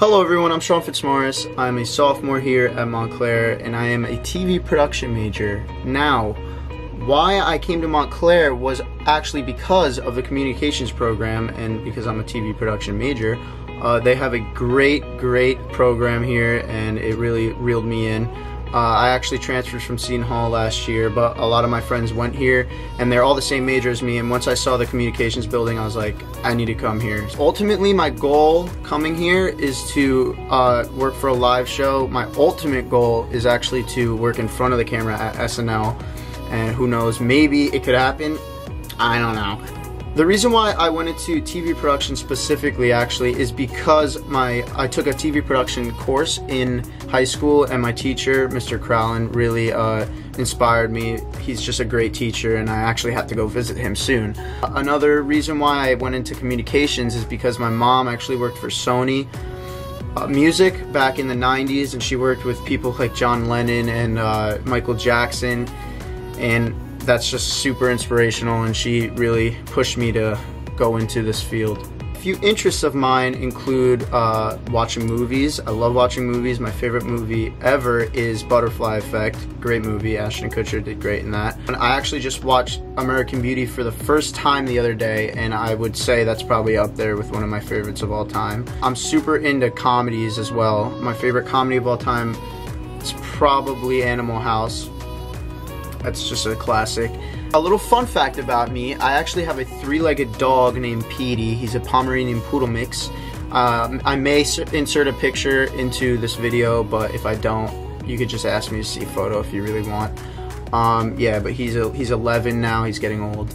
Hello everyone, I'm Sean Fitzmaurice. I'm a sophomore here at Montclair and I am a TV production major. Now, why I came to Montclair was actually because of the communications program and because I'm a TV production major. Uh, they have a great, great program here and it really reeled me in. Uh, I actually transferred from Seton Hall last year, but a lot of my friends went here, and they're all the same major as me. And once I saw the communications building, I was like, I need to come here. Ultimately, my goal coming here is to uh, work for a live show. My ultimate goal is actually to work in front of the camera at SNL, and who knows, maybe it could happen. I don't know. The reason why I went into TV production specifically actually is because my I took a TV production course in high school and my teacher, Mr. Crowlin, really uh, inspired me. He's just a great teacher and I actually have to go visit him soon. Another reason why I went into communications is because my mom actually worked for Sony uh, music back in the 90s and she worked with people like John Lennon and uh, Michael Jackson and that's just super inspirational and she really pushed me to go into this field. A few interests of mine include uh, watching movies. I love watching movies. My favorite movie ever is Butterfly Effect. Great movie. Ashton Kutcher did great in that. And I actually just watched American Beauty for the first time the other day, and I would say that's probably up there with one of my favorites of all time. I'm super into comedies as well. My favorite comedy of all time is probably Animal House. That's just a classic. A little fun fact about me, I actually have a three-legged dog named Petey. He's a Pomeranian Poodle mix. Um, I may insert a picture into this video, but if I don't, you could just ask me to see a photo if you really want. Um, yeah, but he's a, he's 11 now. He's getting old.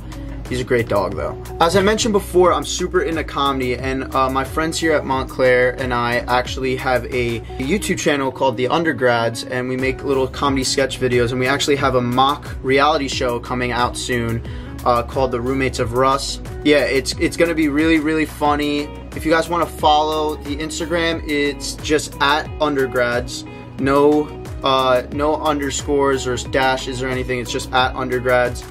He's a great dog though. As I mentioned before, I'm super into comedy and uh, my friends here at Montclair and I actually have a YouTube channel called The Undergrads and we make little comedy sketch videos and we actually have a mock reality show coming out soon uh, called The Roommates of Russ. Yeah, it's, it's gonna be really, really funny. If you guys wanna follow the Instagram, it's just at undergrads. No, uh, no underscores or dashes or anything, it's just at undergrads.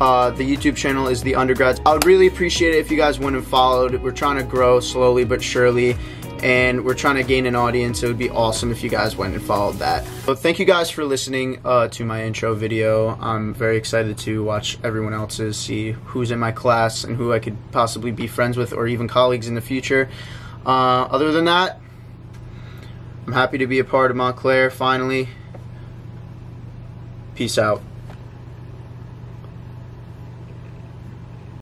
Uh, the YouTube channel is The Undergrads. I would really appreciate it if you guys went and followed. We're trying to grow slowly but surely and we're trying to gain an audience. It would be awesome if you guys went and followed that. So thank you guys for listening uh, to my intro video. I'm very excited to watch everyone else's, see who's in my class and who I could possibly be friends with or even colleagues in the future. Uh, other than that, I'm happy to be a part of Montclair finally. Peace out.